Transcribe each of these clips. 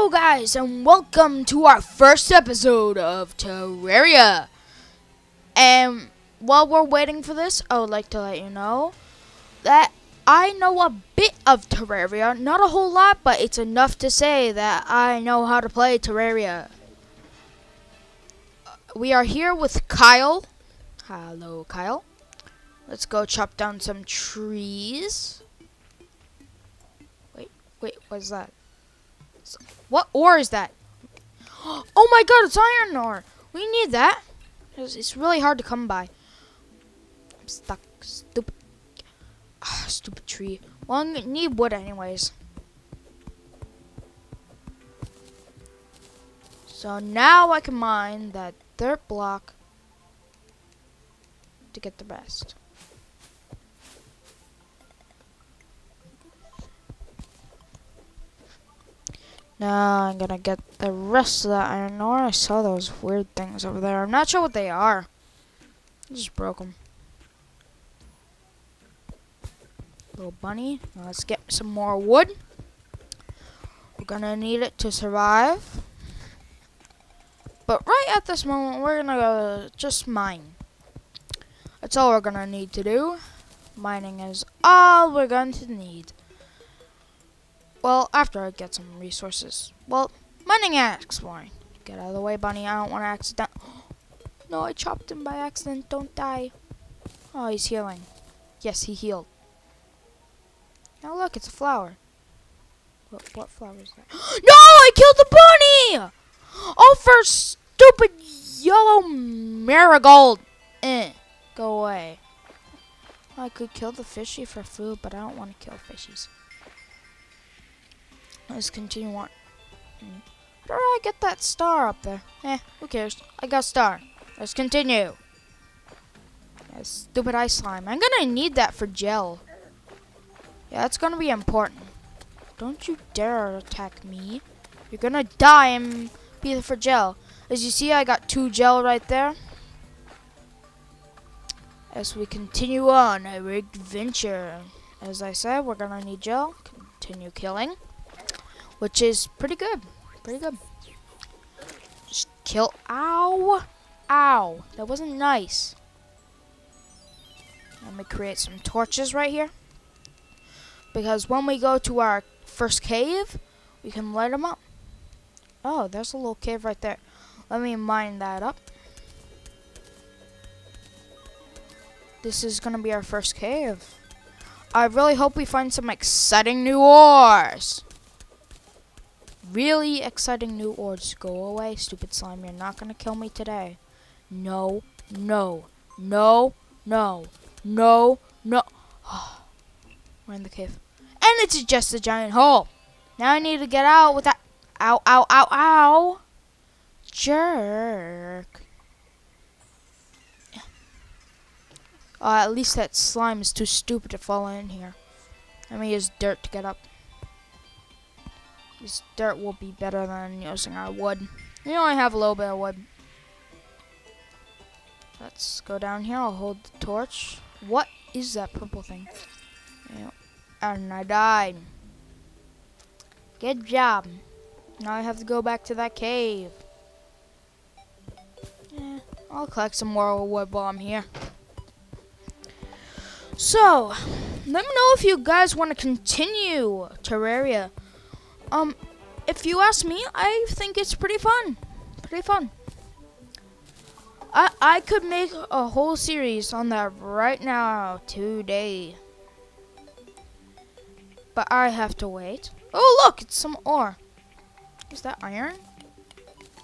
Hello guys and welcome to our first episode of Terraria. And while we're waiting for this, I would like to let you know that I know a bit of Terraria. Not a whole lot, but it's enough to say that I know how to play Terraria. Uh, we are here with Kyle. Hello, Kyle. Let's go chop down some trees. Wait, wait, what's that? What ore is that? Oh my god, it's iron ore. We need that. It's, it's really hard to come by. I'm stuck. Stupid. Ah, stupid tree. Well, I need wood anyways. So now I can mine that dirt block to get the rest. Now I'm gonna get the rest of that iron ore. I saw those weird things over there. I'm not sure what they are. I just broke them. Little bunny. Now let's get some more wood. We're gonna need it to survive. But right at this moment, we're gonna go just mine. That's all we're gonna need to do. Mining is all we're going to need. Well, after I get some resources. Well, mining and exploring. Get out of the way, Bunny. I don't want to accident. no, I chopped him by accident. Don't die. Oh, he's healing. Yes, he healed. Now look, it's a flower. What, what flower is that? no, I killed the bunny! Oh, for stupid yellow marigold. Eh, go away. I could kill the fishy for food, but I don't want to kill fishies. Let's continue on. How did I get that star up there? Eh, who cares? I got star. Let's continue. Yeah, stupid ice slime. I'm gonna need that for gel. Yeah, that's gonna be important. Don't you dare attack me. You're gonna die and be for gel. As you see, I got two gel right there. As we continue on our adventure. As I said, we're gonna need gel. Continue killing which is pretty good. Pretty good. Just kill. Ow! Ow! That wasn't nice. Let me create some torches right here. Because when we go to our first cave, we can light them up. Oh, there's a little cave right there. Let me mine that up. This is going to be our first cave. I really hope we find some exciting new ores really exciting new ores. Go away, stupid slime. You're not gonna kill me today. No, no, no, no, no, no. We're in the cave. And it's just a giant hole. Now I need to get out with that. Ow, ow, ow, ow. Jerk. Uh, at least that slime is too stupid to fall in here. Let me use dirt to get up. This dirt will be better than using our wood. We only have a little bit of wood. Let's go down here. I'll hold the torch. What is that purple thing? And I died. Good job. Now I have to go back to that cave. Yeah, I'll collect some more wood while I'm here. So, let me know if you guys want to continue Terraria. Um, if you ask me, I think it's pretty fun. Pretty fun. I I could make a whole series on that right now today. But I have to wait. Oh look, it's some ore. Is that iron?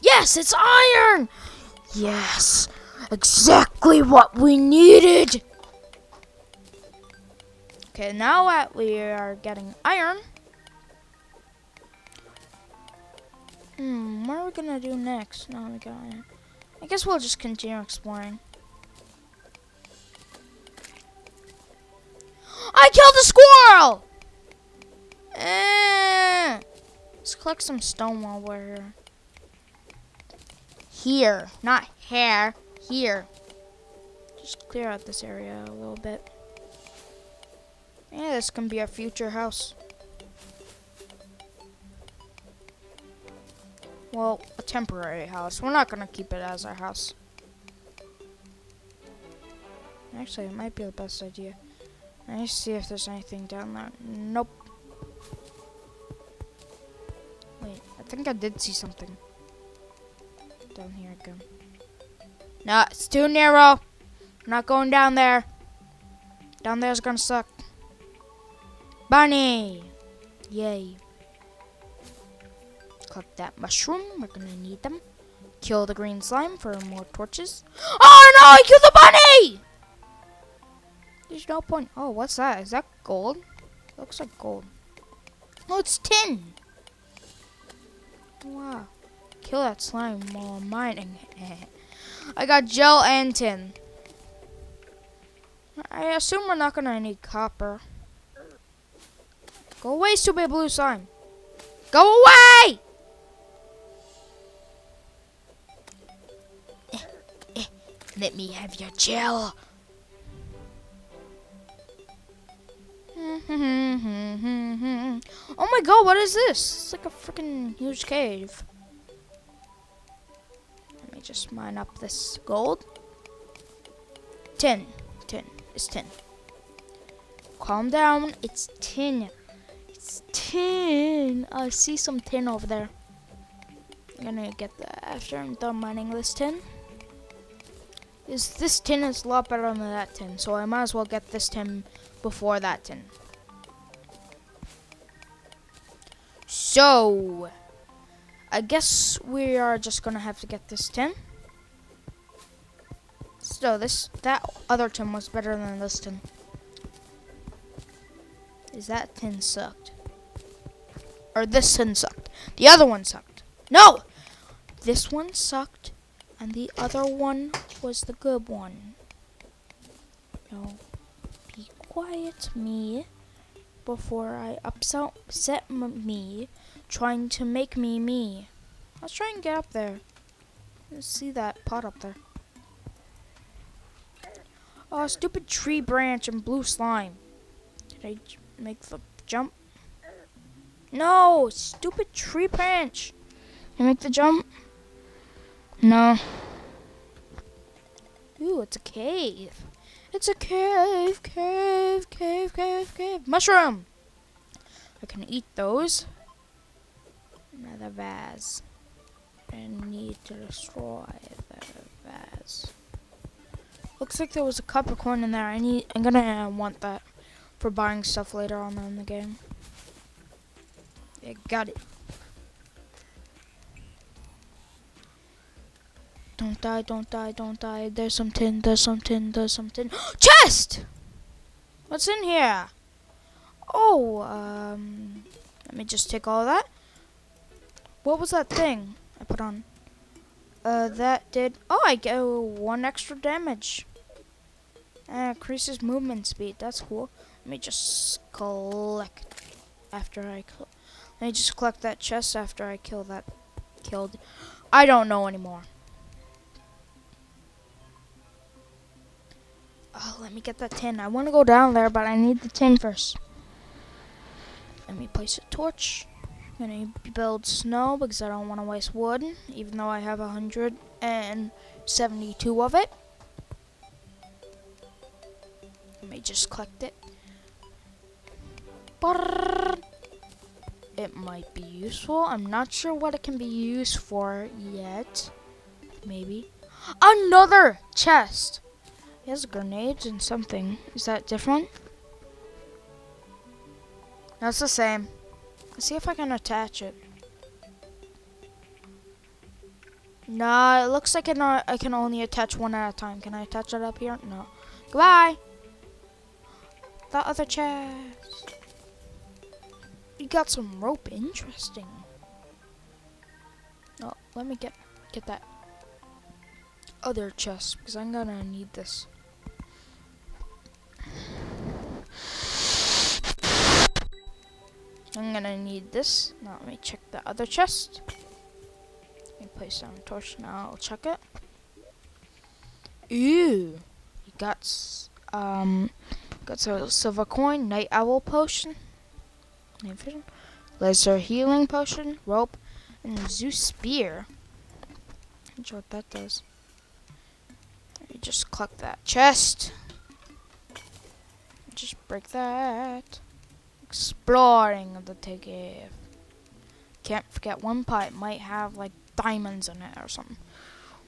Yes, it's iron! Yes, exactly what we needed! Okay, now that we are getting iron, Hmm, what are we gonna do next? No, we got it. I guess we'll just continue exploring. I killed a squirrel! Eh. Let's collect some stone while we're here. Here, not here. Here. Just clear out this area a little bit. Yeah, this can be our future house. Well, a temporary house. We're not gonna keep it as our house. Actually, it might be the best idea. Let me see if there's anything down there. Nope. Wait, I think I did see something. Down here again. No, it's too narrow. I'm not going down there. Down there's gonna suck. Bunny! Yay. Collect that mushroom. We're gonna need them. Kill the green slime for more torches. Oh no! I killed the bunny! There's no point. Oh, what's that? Is that gold? looks like gold. Oh, it's tin. Wow. Kill that slime while mining. I got gel and tin. I assume we're not gonna need copper. Go away, stupid blue slime. Go away! Let me have your gel. oh my god, what is this? It's like a freaking huge cave. Let me just mine up this gold. Tin. Tin. It's tin. Calm down. It's tin. It's tin. I see some tin over there. I'm gonna get that after I'm done mining this tin. Is this tin is a lot better than that tin, so I might as well get this tin before that tin. So, I guess we are just gonna have to get this tin. So this that other tin was better than this tin. Is that tin sucked? Or this tin sucked? The other one sucked. No! This one sucked, and the other one was the good one. No Be quiet me before I upset me trying to make me me. Let's try and get up there. Let's see that pot up there. Oh, stupid tree branch and blue slime. Did I make the jump? No, stupid tree branch. Can I make the jump? No. Ooh, it's a cave. It's a cave, cave, cave, cave, cave. Mushroom! I can eat those. Another vase. I need to destroy the vase. Looks like there was a copper coin in there. I need. I'm gonna uh, want that for buying stuff later on in the game. Yeah, got it. Don't die, don't die, don't die. There's some tin, there's some tin, there's some tin. Chest! What's in here? Oh, um, let me just take all that. What was that thing I put on? Uh, that did, oh, I get one extra damage. Uh, increases movement speed, that's cool. Let me just collect after I, let me just collect that chest after I kill that, killed. I don't know anymore. Oh, let me get that tin. I want to go down there, but I need the tin first. Let me place a torch. I'm going to build snow because I don't want to waste wood, even though I have 172 of it. Let me just collect it. It might be useful. I'm not sure what it can be used for yet. Maybe. Another chest! He has grenades and something. Is that different? That's the same. Let's see if I can attach it. No, it looks like I, uh, I can only attach one at a time. Can I attach it up here? No. Goodbye! The other chest. You got some rope. Interesting. Oh, let me get get that other chest because I'm gonna need this. I'm gonna need this. Now let me check the other chest. Let me place a torch now. I'll check it. Ooh, you got um, got a silver coin, night owl potion, night vision, lesser healing potion, rope, And Zeus spear. Sure what that does. You just collect that chest. Just break that. Exploring the cave. Can't forget one pipe might have like diamonds in it or something.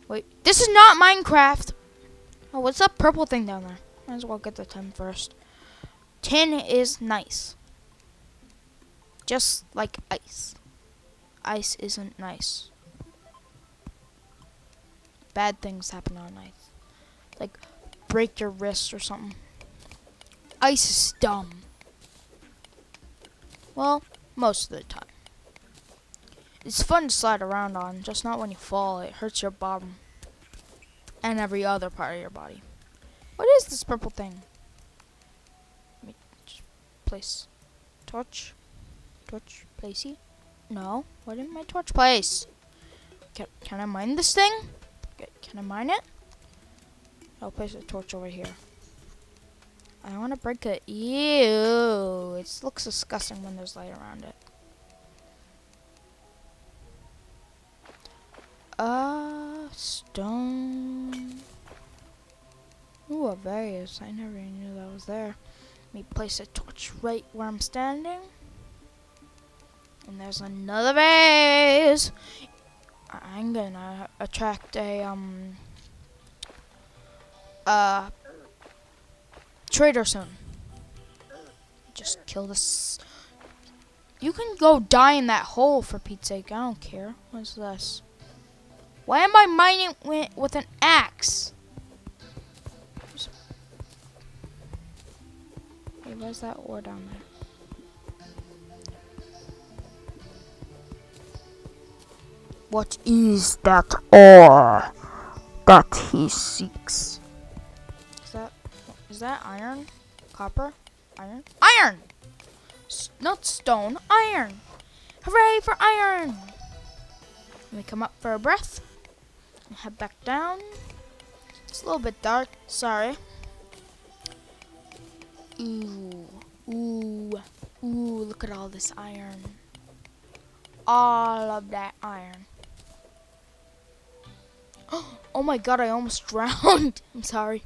Wait, this is not Minecraft. Oh, what's that purple thing down there? Might as well get the tin first. Tin is nice. Just like ice. Ice isn't nice. Bad things happen on ice. Like break your wrist or something. Ice is dumb. Well, most of the time. It's fun to slide around on, just not when you fall. It hurts your bottom and every other part of your body. What is this purple thing? Let me just place torch. Torch placey? No. What did my torch place? Can, can I mine this thing? Can I mine it? I'll place a torch over here. I want to break it. Ew. It looks disgusting when there's light around it. Uh, stone. Ooh, a vase. I never knew that was there. Let me place a torch right where I'm standing. And there's another vase. I'm gonna attract a, um, uh, trader soon. Just kill this. You can go die in that hole for Pete's sake. I don't care. What's this? Why am I mining with, with an axe? Hey, where's that ore down there? What is that ore that he seeks? Is that iron? Copper? Iron? Iron! S not stone, iron! Hooray for iron! Let me come up for a breath head back down. It's a little bit dark, sorry. Ooh, ooh, ooh, look at all this iron. All of that iron. Oh my god, I almost drowned. I'm sorry.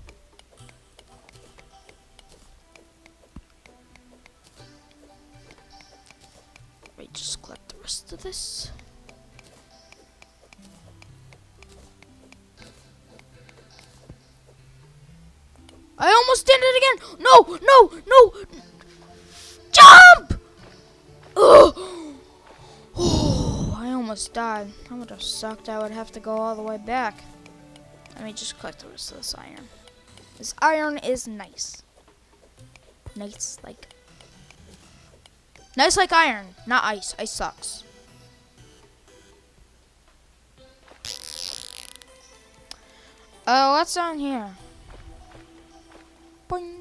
Died. That would have sucked. I would have to go all the way back. Let me just collect the rest of this iron. This iron is nice. Nice like... Nice like iron, not ice. Ice sucks. Oh, what's on here? Boing,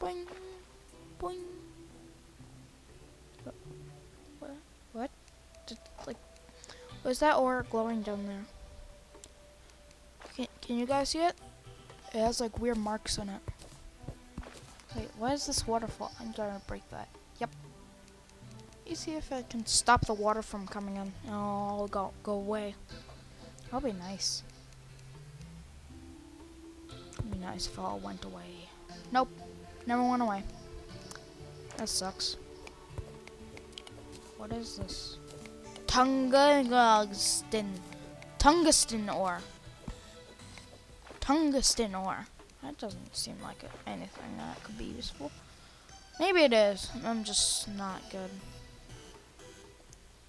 boing, boing. What? What? Did, like, was that ore glowing down there? Can, can you guys see it? It has like weird marks on it. Wait, what is this waterfall? I'm gonna break that. Yep. You see if I can stop the water from coming in. Oh, go go away. That'll be nice. It'd be nice if all went away. Nope. Never went away. That sucks. What is this? Tungsten. Tungsten ore. Tungsten ore. That doesn't seem like anything that could be useful. Maybe it is. I'm just not good.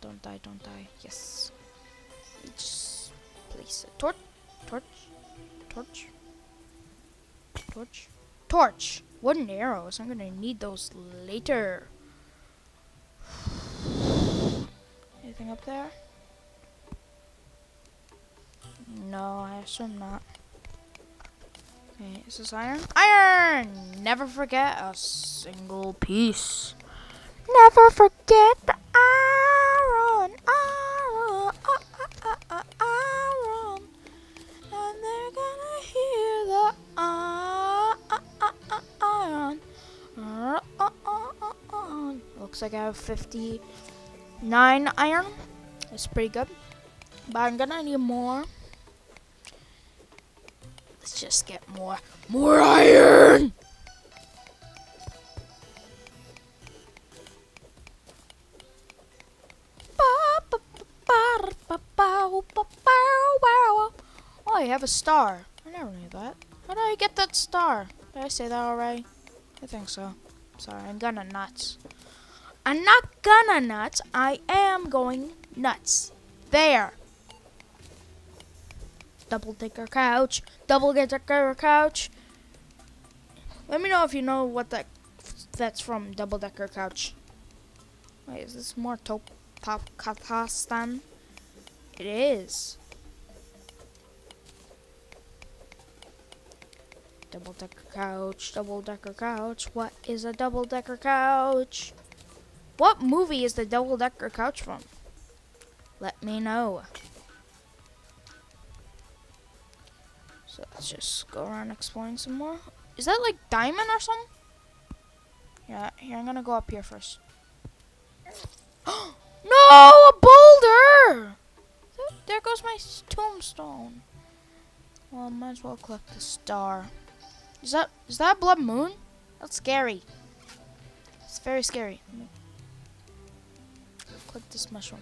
Don't die, don't die. Yes. Place a torch. Torch. Torch. Torch torch. Wooden arrows. I'm gonna need those later. Anything up there? No, I assume not. Okay, is this iron? Iron! Never forget a single piece. Never forget the iron, iron, iron, iron. And they're gonna hear the iron. Looks like I have 59 iron. It's pretty good. But I'm gonna need more. Let's just get more. More iron! Oh, I have a star. I never knew that. How did I get that star? Did I say that already? I think so. Sorry, I'm gonna nuts. I'm not gonna nuts. I am going nuts. There. Double decker couch. Double decker couch. Let me know if you know what that that's from. Double decker couch. Wait, is this more top top Kazakhstan? It is. Double decker couch, double decker couch. What is a double decker couch? What movie is the double decker couch from? Let me know. So let's just go around exploring some more. Is that like diamond or something? Yeah, here I'm gonna go up here first. no, a boulder! There goes my tombstone. Well, might as well collect the star. Is that is that blood moon? That's scary. It's very scary. Click this mushroom.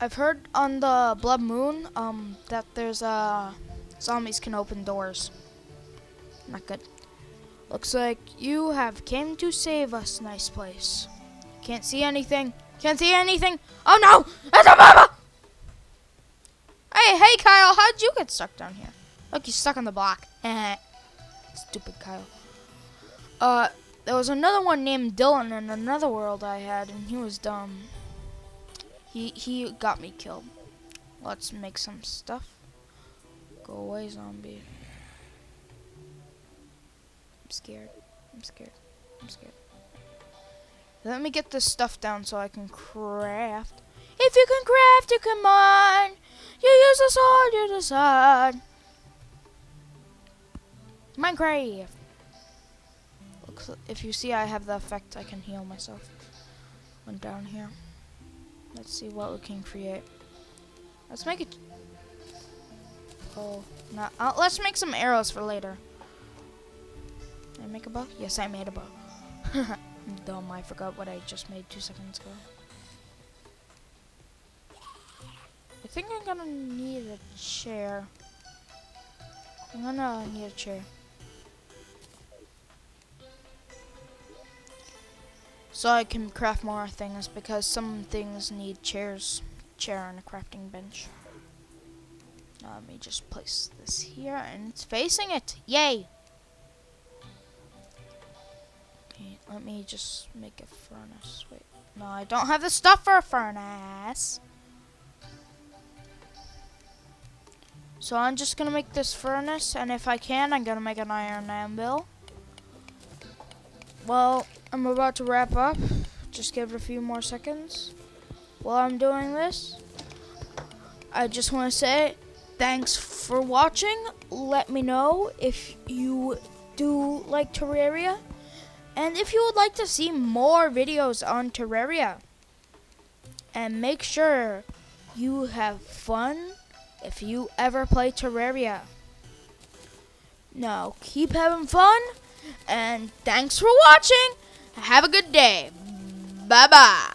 I've heard on the blood moon um that there's uh zombies can open doors. Not good. Looks like you have came to save us, nice place. Can't see anything. Can't see anything. Oh no! It's a mama! Hey, hey Kyle, how'd you get stuck down here? Look, you're stuck on the block. Stupid Kyle. Uh, there was another one named Dylan in another world I had, and he was dumb. He he got me killed. Let's make some stuff. Go away, zombie. I'm scared. I'm scared. I'm scared. Let me get this stuff down so I can craft. If you can craft, you can mine. You use the sword, you decide. Minecraft. If you see I have the effect, I can heal myself. Went down here. Let's see what we can create. Let's make it. Oh, no. Uh, let's make some arrows for later. Did I make a bow? Yes, I made a bow. Dumb. I forgot what I just made two seconds ago. I think I'm gonna need a chair. I'm gonna need a chair. So I can craft more things because some things need chairs, chair and a crafting bench. Let me just place this here and it's facing it. Yay! Okay, let me just make a furnace. Wait, no, I don't have the stuff for a furnace. So I'm just gonna make this furnace and if I can, I'm gonna make an iron anvil. Well, I'm about to wrap up. Just give it a few more seconds. While I'm doing this, I just want to say thanks for watching. Let me know if you do like Terraria. And if you would like to see more videos on Terraria. And make sure you have fun if you ever play Terraria. Now, keep having fun. And thanks for watching. Have a good day. Bye bye.